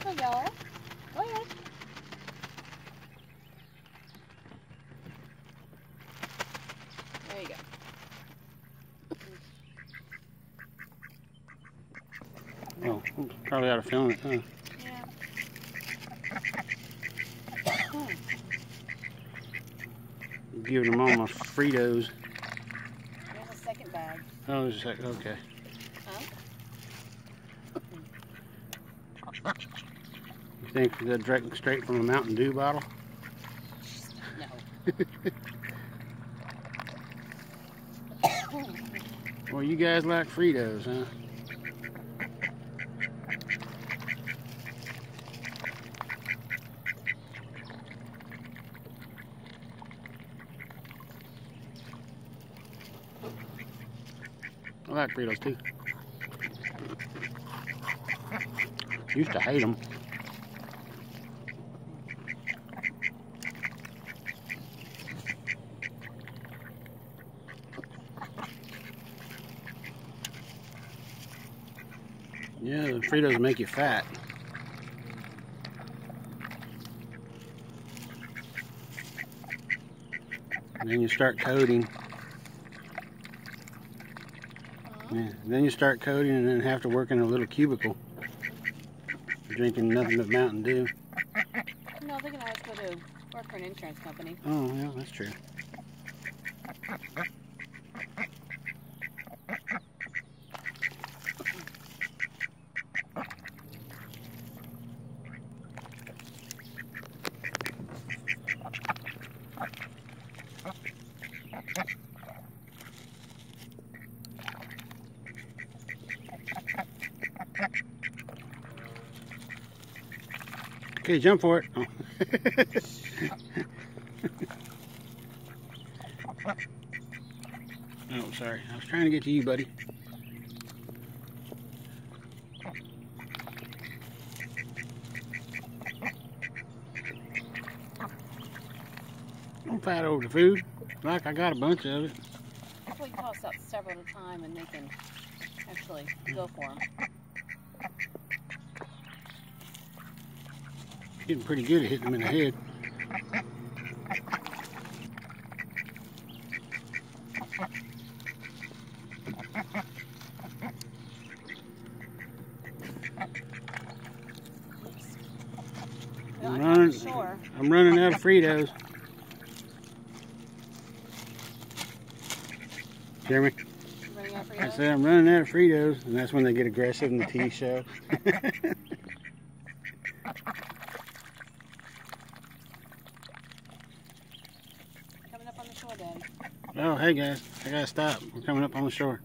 for y'all. Go ahead. There you go. Oh, probably out of film it, huh? Yeah. Giving them all my Fritos. There's a second bag. Oh, there's a sec. Okay. Huh? You think they're drinking straight from a Mountain Dew bottle? No. Well, you guys like Fritos, huh? I like Fritos too. Used to hate them. Yeah, the Fritos make you fat. And then you start coating. Yeah, then you start coding and then have to work in a little cubicle. Drinking nothing but Mountain Dew. No, they can always go to work for an insurance company. Oh, yeah, that's true. Okay, jump for it. Oh. oh, sorry. I was trying to get to you, buddy. Don't fight over the food. Like I got a bunch of it. Hopefully toss out several at a time and they can actually go for them. Getting pretty good at hitting them in the head. I'm I'm running. sure. I'm running out of Fritos. Jeremy, I said I'm running out of Fritos, and that's when they get aggressive in the tea show. Coming up on the oh, hey guys, I gotta stop. We're coming up on the shore.